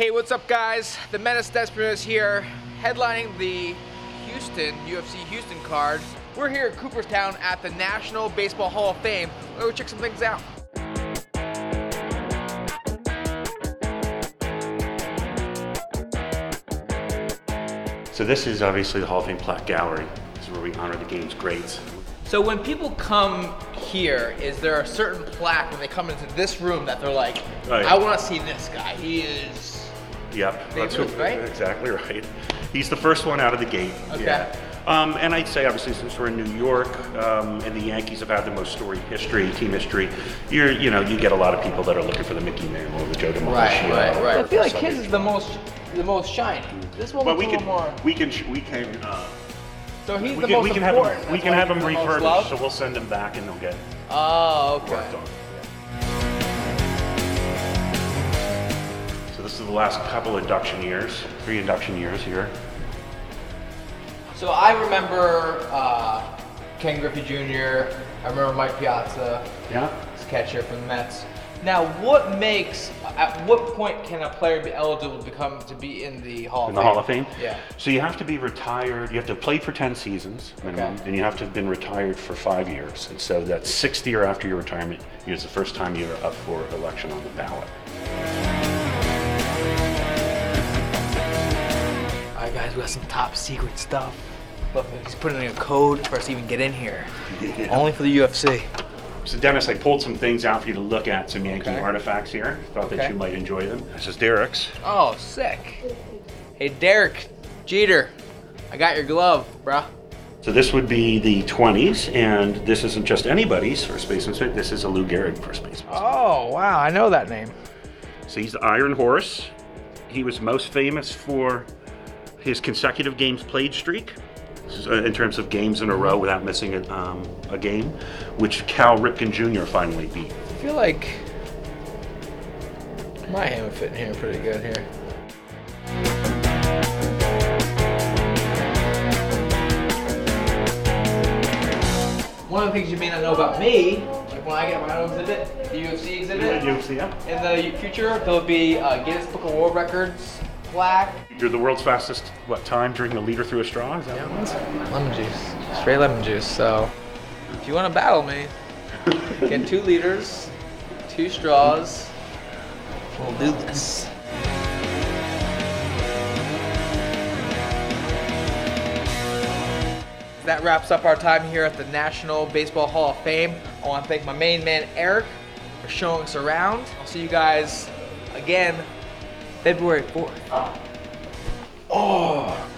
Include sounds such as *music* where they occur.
Hey, what's up, guys? The Menace Bermudez is here, headlining the Houston UFC Houston card. We're here at Cooperstown at the National Baseball Hall of Fame. We'll go check some things out. So this is obviously the Hall of Fame plaque gallery. This is where we honor the game's greats. So when people come here, is there a certain plaque when they come into this room that they're like, Oh, yeah. I want to see this guy. He is. Yep, that's Favorite, what- right? exactly *laughs* right. He's the first one out of the gate. Okay. Yeah. Um, and I'd say, obviously, since we're in New York, um, and the Yankees have had the most storied history, team history, you're, you know, you get a lot of people that are looking for the Mickey Mantle or the Joe DiMaggio. Right, right, right. I feel like his is the most, the most shiny. This one But we a can, little more. we can, we can, uh, So he's we the can, most we can have important. them, we can have he them gets refurbished, so we'll send them back and they'll get Oh, okay. worked on. The last couple induction years, three induction years here. So I remember uh, Ken Griffey Jr. I remember Mike Piazza, Yeah. his catcher from the Mets. Now, what makes? At what point can a player be eligible to become to be in the Hall In of the Fame? Hall of Fame? Yeah. So you have to be retired, you have to play for 10 seasons minimum, Okay. and you have to have been retired for five years. And so that sixth year after your retirement is the first time you're up for election on the ballot. Right, guys, we got some top secret stuff. Look, he's putting in a code for us to even get in here. *laughs* Only for the UFC. So Dennis, I pulled some things out for you to look at, some Yankee Okay. artifacts here. Thought Okay. that you might enjoy them. This is Derek's. Oh, sick. Hey, Derek Jeter, I got your glove, bruh. So this would be the 20s, and this isn't just anybody's first baseman. so This is a Lou Gehrig first baseman. Oh, wow, I know that name. So he's the Iron Horse. He was most famous for his consecutive games played streak, This is, uh, in terms of games in a row without missing a, um, a game, which Cal Ripken Jr. finally beat. I feel like my hand would fit in here pretty good here. One of the things you may not know about me, like when I get my own exhibit, the UFC exhibit, yeah, UFC, yeah. in the future there'll be a Guinness Book of World Records plaque. You're the world's fastest, what, time drinking a liter through a straw? Is that what it was? Lemon juice, straight lemon juice. So if you want to battle me, get two liters, two straws. We'll do this. That wraps up our time here at the National Baseball Hall of Fame. I want to thank my main man Eric for showing us around. I'll see you guys again February 4th. Oh!